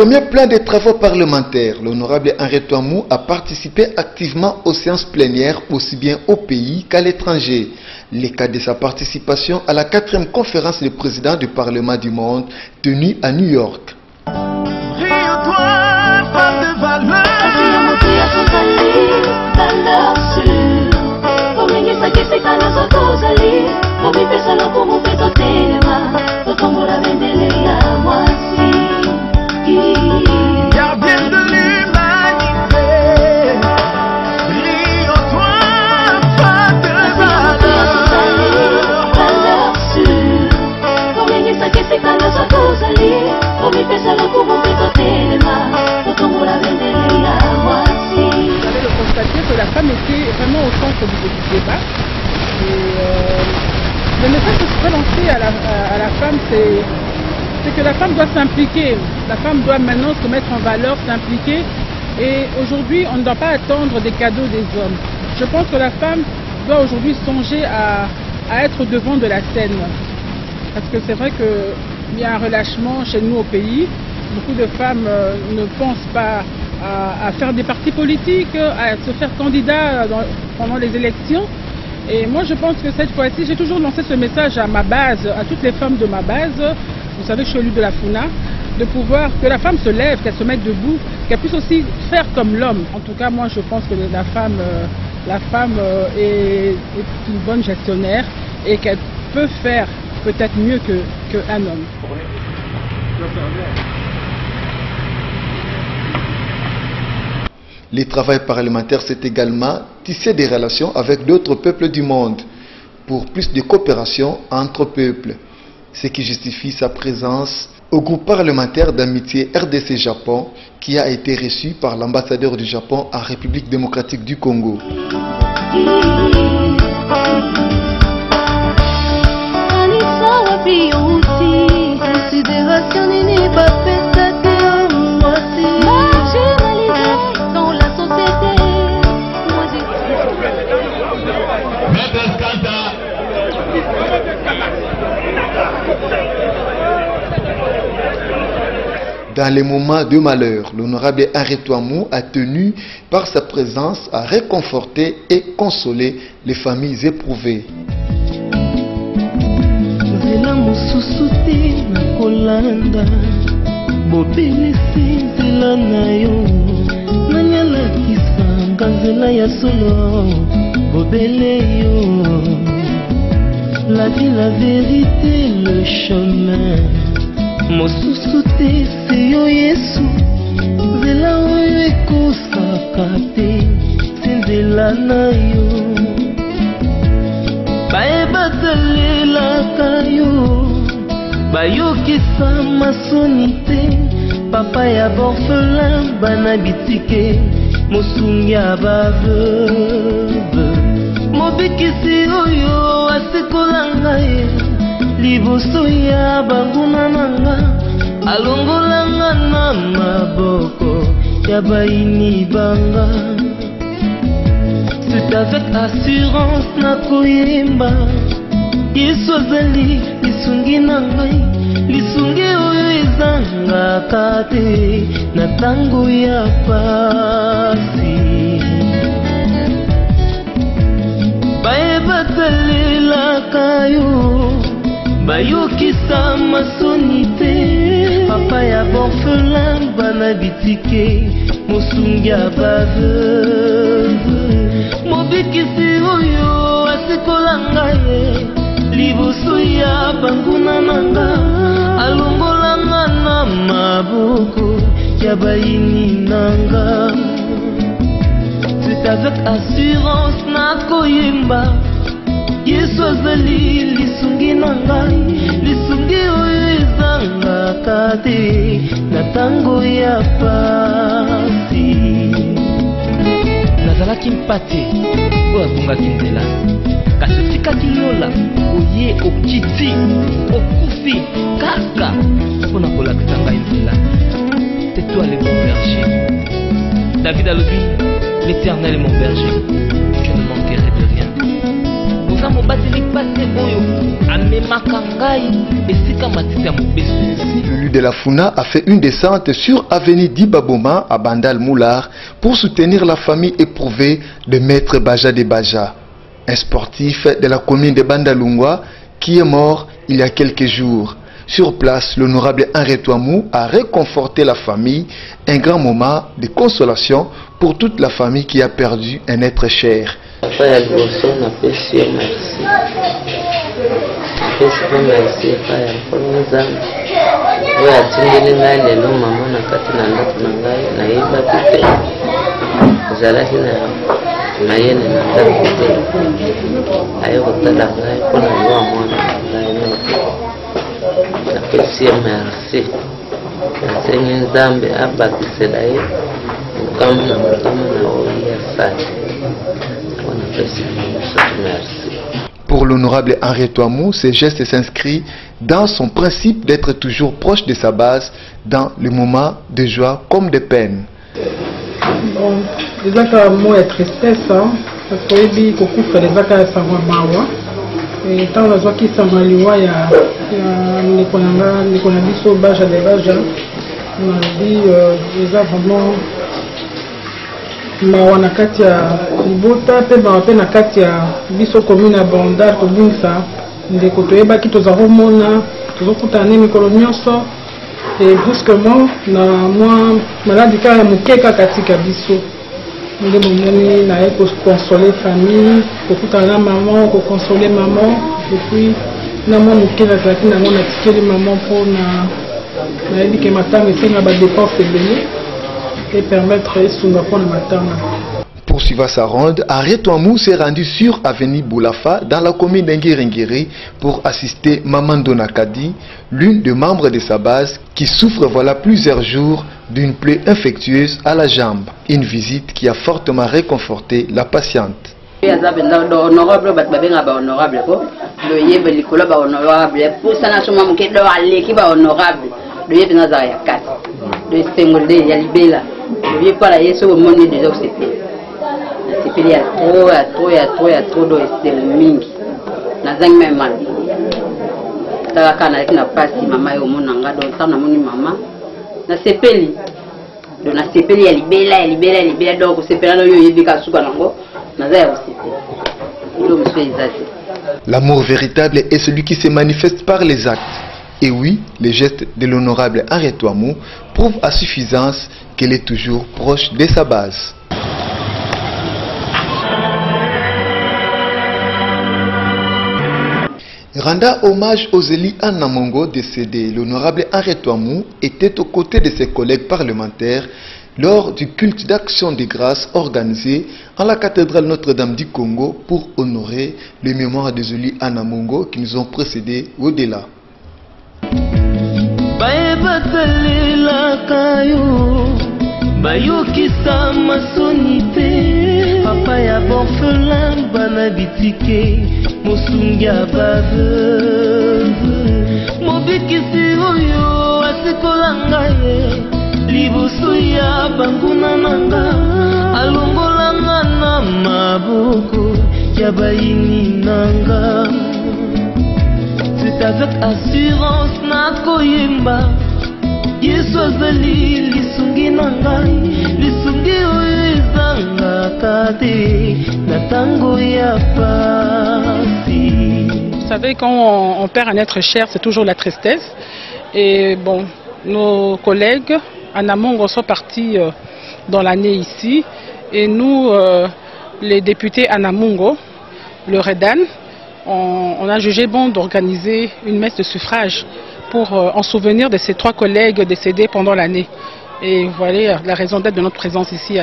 premier plan des travaux parlementaires, l'honorable Henri Touamou a participé activement aux séances plénières aussi bien au pays qu'à l'étranger. Les cas de sa participation à la quatrième conférence du président du Parlement du monde tenue à New York. Centre du, du débat. Et, euh, le message que je pourrais lancer à la, femme, c'est que la femme doit s'impliquer. La femme doit maintenant se mettre en valeur, s'impliquer. Et aujourd'hui, on ne doit pas attendre des cadeaux des hommes. Je pense que la femme doit aujourd'hui songer à, à être devant de la scène. Parce que c'est vrai qu'il y a un relâchement chez nous au pays. Beaucoup de femmes euh, ne pensent pas à, faire des partis politiques, à se faire candidat pendant les élections. Et moi, je pense que cette fois-ci, j'ai toujours lancé ce message à ma base, à toutes les femmes de ma base. Vous savez, je suis élue de la FUNA, de pouvoir que la femme se lève, qu'elle se mette debout, qu'elle puisse aussi faire comme l'homme. En tout cas, moi, je pense que la femme, euh, la femme euh, est, une bonne gestionnaire et qu'elle peut faire peut-être mieux qu'un homme. Le travail parlementaire, c'est également tisser des relations avec d'autres peuples du monde pour plus de coopération entre peuples, ce qui justifie sa présence au groupe parlementaire d'amitié RDC-Japon qui a été reçu par l'ambassadeur du Japon en République démocratique du Congo. Dans les moments de malheur, l'honorable Henri Touamou a tenu par sa présence à réconforter et consoler les familles éprouvées. la vie la vérité le chemin mosusu te se yo yesu. Nzela oyo ekosaka te se nzela na yo. Bayebatalelaka yo. Bayokisa masoni te. Papa ya borfelin bana bitike mosungi ya baveuve. Mobikisi oyo asikola ngai liboso ya banguna na nga alongolanga na maboko ya bayini banga. C'est avec assurance nakoyemba yesu azali lisungi na ngai. Lisungi oyo ezangaka te na ntango ya pasi. Bayebatalelaka yo bayokisa masoni te. Papa ya borfelin bana bitike. Mosungi ya baveuve mobikisi oyo asikola ngai liboso ya banguna na nga alongolanga na maboko ya bayini na nga c'est avec assurance nakoyemba yesu azali lisungi na ngai lisungi oyo ezangaka te na ntango ya pasi. Nazalaki mpate oyo abongaki nzela. Kasi otikaki lola oye okiti okufi kaka mpo na kolakisa ngai nzela. C'est toi le bon berger. David alobi l'éternel est mon berger. Je ne manquerai L'élu de la a fait une descente sur avenue Dibaboma à Bandal Moulard pour soutenir la famille éprouvée de Maître Baja de Baja, un sportif de la commune de Bandalungwa qui est mort il y a quelques jours. Sur place, l'honorable Henri Touamou a réconforté la famille, un grand moment de consolation pour toute la famille qui a perdu un être cher. Papa ya liboso napesi yo merci napesi mpe merci epai ya nkolo nzambe. Oyo atindeli ngai lelo mama na kati na ndako na ngai nayebaki te. Ezalaki na mayele na ndako te. Aye kotala ngai mpo na liwa mwana na ngai nyonso napesi ye merci nasengi nzambe abakisela ye mokambo na mokambo na oyi asali yango napesi biso merci Pour l'honorable Henri Touamou, ce geste s'inscrit dans son principe d'être toujours proche de sa base dans les moments de joie comme de peine. bon eza kaka mo ya tristesse hein, parce que oyebi kokufela eza kaka sango ya mawa ntango nazwaki sango ya liwa ya ndeko na nga ndeko na biso baja de baja euh, eza vraiment mawa na kati ya libota mpe mawa mpe na kati ya biso commune ya bondar kobungisa ndeko toyebaki toza komona tozokutana ne mikolo nyonso et brusquement na mwa maladi kaka ya moke kaka tika biso. Nde bomoni naye kokonsole famille kokutana na mama kokonsole mama epuis na mwa moke nazalaki nango natikeli mama mpona nayebi ke matanga esenga badepense ebele et permettre Poursuivant sa ronde, Henri Touamou s'est rendu sur avenue Boulafa dans la commune d'Engiringiri pour assister Mamando Nakadi, l'une des membres de sa base qui souffre voilà plusieurs jours d'une plaie infectieuse à la jambe. Une visite qui a fortement réconforté la patiente. oyo aza mpenza honorable oyo bato babengaka bahonorable po. Loyebe likolo bahonorable pusana so mwa moke do aleki bahonorable loye mpenza azaka ya kati. Loesengoli de ya libela L'amour véritable est celui qui se manifeste par les actes. Et oui, les gestes de l'honorable Henri prouvent à suffisance qu'elle est toujours proche de sa base. Renda hommage aux élites Anna Mongo décédés, l'honorable Henri était aux côtés de ses collègues parlementaires lors du culte d'action de grâce organisé en la cathédrale Notre-Dame du Congo pour honorer les mémoires des élites Anna Mongo qui nous ont précédés au-delà. Bayebatalelaka yo bayokisa masoni te. Papa ya borfelin bana bitike mosungi ya baveuve. Mobikisi oyo asikola ngai liboso ya banguna na nga. Alongolanga na maboko ya bayini na nga. C'est avec assurance nakoyemba Vous savez, quand on, perd un être cher, c'est toujours la tristesse. Et bon, nos collègues en sont partis euh, dans l'année ici. Et nous, euh, les députés Anamungo, le REDAN, on a jugé bon d'organiser une messe de suffrage pour euh, en souvenir de ces trois collègues décédés pendant l'année. Et voilà la raison d'être de notre présence ici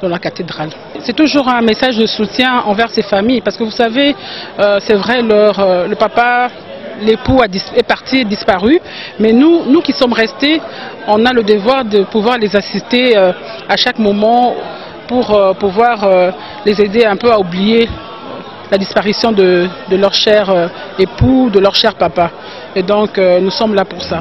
dans la cathédrale. C'est toujours un message de soutien envers ces familles parce que vous savez, euh, c'est vrai, euh, le papa, l'époux est parti, disparu, mais nous, nous qui sommes restés, on a le devoir de pouvoir les assister à chaque moment pour pouvoir les aider un peu à oublier la disparition de, de leur cher euh, époux, de leur cher papa. Et donc, euh, nous sommes là pour ça.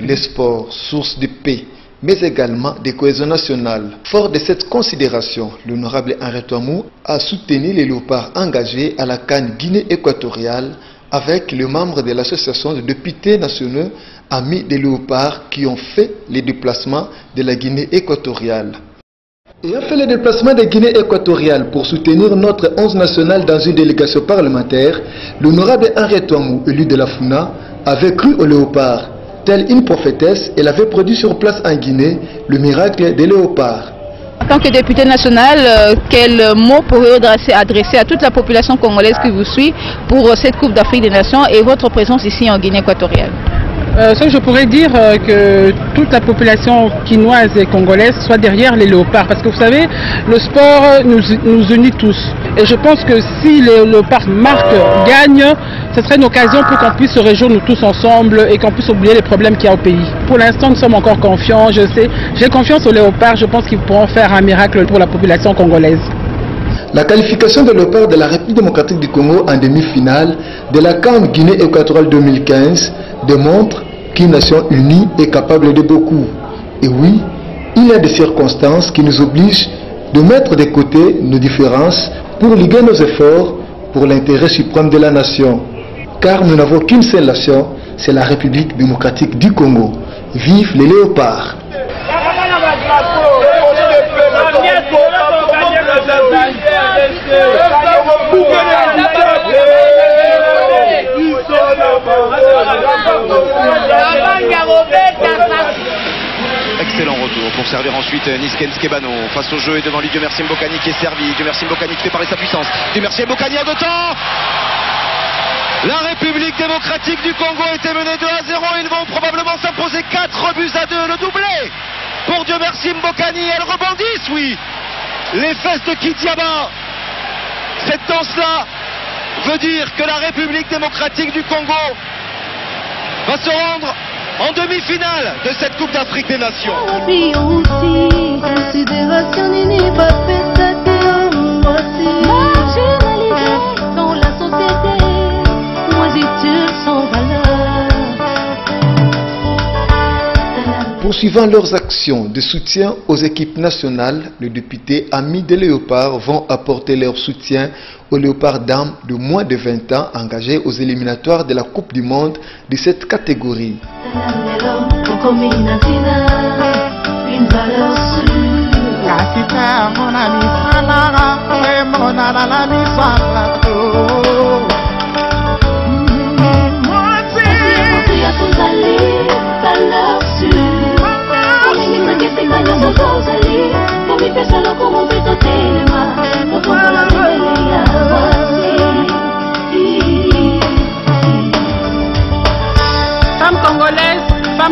Les sports, source de paix, mais également de cohésion nationale. Fort de cette considération, l'honorable Henri Touamou a soutenu les léopards engagés à la Cannes Guinée équatoriale avec les membres de l'association de députés nationaux Amis des léopards qui ont fait les déplacements de la Guinée équatoriale. Ayant fait le déplacement de Guinée équatoriale pour soutenir notre 11 national dans une délégation parlementaire, l'honorable Henri Touamou, élu de la FUNA, avait cru au léopard. Telle une prophétesse, elle avait produit sur place en Guinée le miracle des léopards. En tant que député national, euh, quel mot pourriez-vous adresser, adresser à toute la population congolaise qui vous suit pour euh, cette Coupe d'Afrique des Nations et votre présence ici en Guinée équatoriale? Euh, que je pourrais dire euh, que toute la population quinoise et congolaise soit derrière les léopards. Parce que vous savez, le sport nous, nous unit tous. Et je pense que si les léopards marquent, gagnent, ce serait une occasion pour qu'on puisse se réjouir nous tous ensemble et qu'on puisse oublier les problèmes qu'il y a au pays. Pour l'instant, nous sommes encore confiants. Je sais, j'ai confiance aux léopards. Je pense qu'ils pourront faire un miracle pour la population congolaise. La qualification de léopard de la République démocratique du Congo en demi-finale de la CAN Guinée équatoriale 2015 démontre qu'une nation unie est capable de beaucoup. Et oui, il y a des circonstances qui nous obligent de mettre de côté nos différences pour liguer nos efforts pour l'intérêt suprême de la nation. Car nous n'avons qu'une seule nation, c'est la République démocratique du Congo. Vive les léopards Excellent retour pour servir ensuite Nisken Skebano face au jeu et devant lui Dieu merci Mbokani qui est servi. Dieu merci Mbokani qui fait parler sa puissance. Dieu merci Mbokani en deux temps. La République démocratique du Congo était menée 2 à 0. Ils vont probablement s'imposer 4 buts à 2. Le doublé pour Dieu merci Mbokani. Elles rebondissent, oui. Les fesses de Kitiaba. Cette danse-là veut dire que la République démocratique du Congo va se rendre en demi-finale de cette Coupe d'Afrique des Nations. Poursuivant leurs actions de soutien aux équipes nationales, les députés amis des léopards vont apporter leur soutien aux léopards dames de moins de 20 ans engagés aux éliminatoires de la Coupe du Monde de cette catégorie.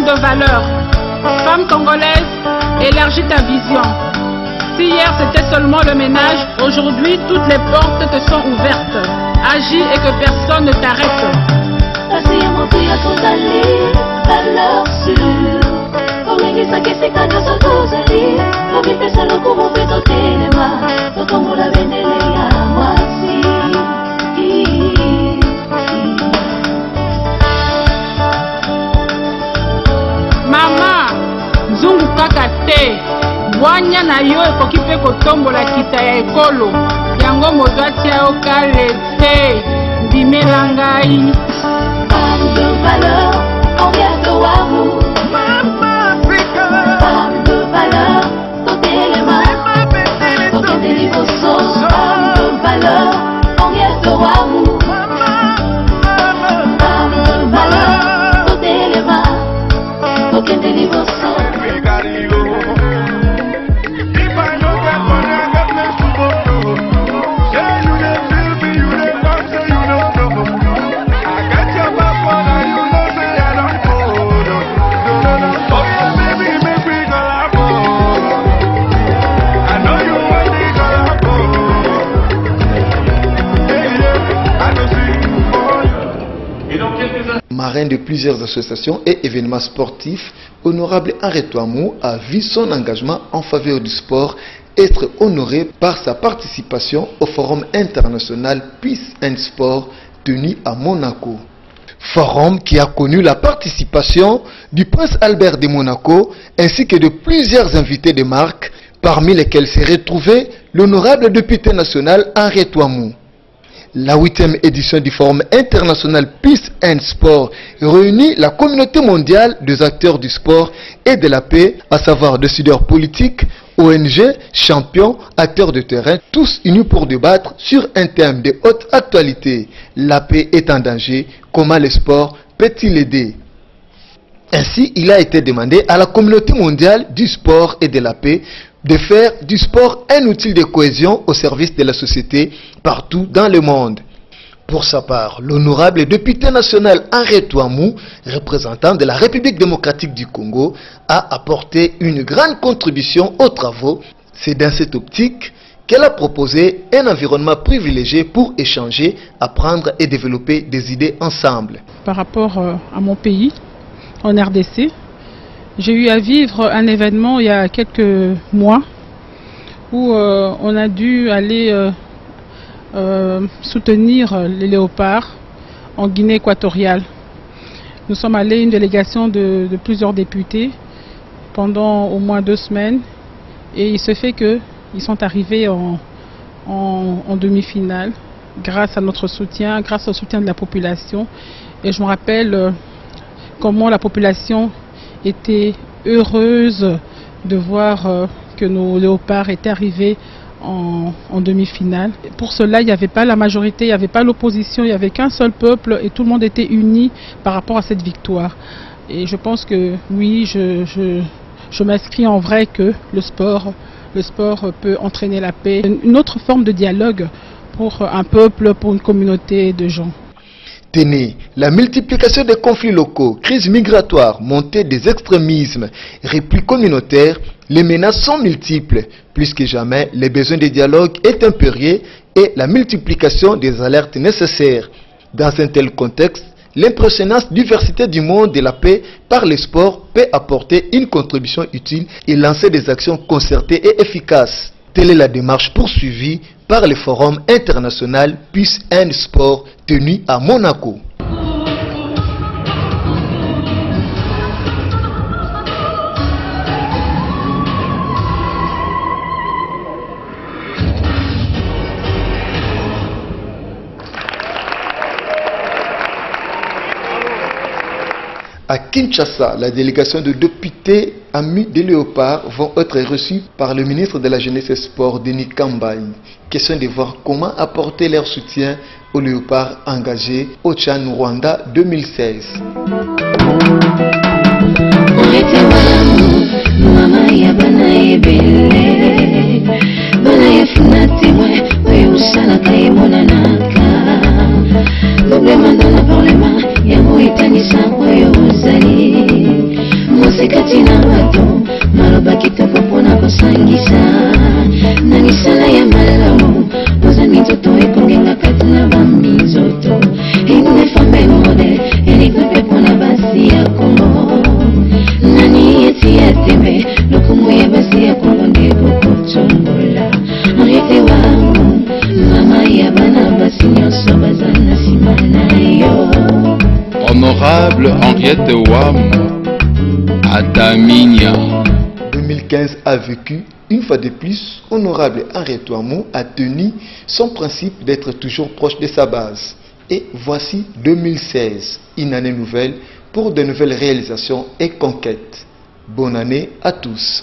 De valeur. Femme congolaise, élargis ta vision. Si hier c'était seulement le ménage, aujourd'hui toutes les portes te sont ouvertes. Agis et que personne ne t'arrête. Kolingisaki esika nyonso tozali. Komipesa lokumu mpe totelema tokombola bendele ya mwasi. Mama nzungu kaka te. Bwanya na yo ekoki mpe kotombola kita ya ekolo. Yango moto atia yo kale te ndimela ngai. Femme de De plusieurs associations et événements sportifs, Honorable Henri Touamou a vu son engagement en faveur du sport être honoré par sa participation au Forum international Peace and Sport tenu à Monaco. Forum qui a connu la participation du prince Albert de Monaco ainsi que de plusieurs invités de marque, parmi lesquels s'est retrouvé l'honorable député national Henri Touamou. La huitième édition du Forum international Peace and Sport réunit la communauté mondiale des acteurs du sport et de la paix, à savoir décideurs politiques, ONG, champions, acteurs de terrain, tous unis pour débattre sur un thème de haute actualité. La paix est en danger, comment le sport peut-il aider? Ainsi, il a été demandé à la communauté mondiale du sport et de la paix de faire du sport un outil de cohésion au service de la société partout dans le monde. Pour sa part, l'honorable député national Henri Touamou, représentant de la République démocratique du Congo, a apporté une grande contribution aux travaux. C'est dans cette optique qu'elle a proposé un environnement privilégié pour échanger, apprendre et développer des idées ensemble. Par rapport euh, à mon pays, en RDC, j'ai eu à vivre un événement il y a quelques mois où euh, on a dû aller euh, euh, soutenir les léopards en Guinée équatoriale. Nous sommes allés une délégation de, plusieurs députés pendant au moins deux semaines et il se fait qu'ils sont arrivés en, en, en demi-finale grâce à notre soutien, grâce au soutien de la population. Et je me rappelle comment la population était heureuse de voir euh, que nos léopards étaient arrivés en, demi-finale. Pour cela, il n'y avait pas la majorité, il n'y avait pas l'opposition, il n'y avait qu'un seul peuple et tout le monde était uni par rapport à cette victoire. Et je pense que oui, je m'inscris en vrai que le sport, le sport peut entraîner la paix, une autre forme de dialogue pour un peuple, pour une communauté de gens. Tenez, la multiplication des conflits locaux, crise migratoire, montée des extrémismes, repli communautaire, les menaces sont multiples. Plus que jamais, les besoins de dialogue est impérieux et la multiplication des alertes nécessaires. Dans un tel contexte, l'impressionnante diversité du monde de la paix par le sport peut apporter une contribution utile et lancer des actions concertées et efficaces. Telle est la démarche poursuivie par le Forum international Peace and Sport tenu à Monaco. À Kinshasa, la délégation de députés amis des léopards vont être reçus par le ministre de la Jeunesse et Sport, Denis Kambaï. Question de voir comment apporter leur soutien aux léopards engagés au Tchan Rwanda 2016. Honorable Henriette Wam à 2015 a vécu une fois de plus, Honorable Henriette Wam a tenu son principe d'être toujours proche de sa base. Et voici 2016, une année nouvelle pour de nouvelles réalisations et conquêtes. Bonne année à tous.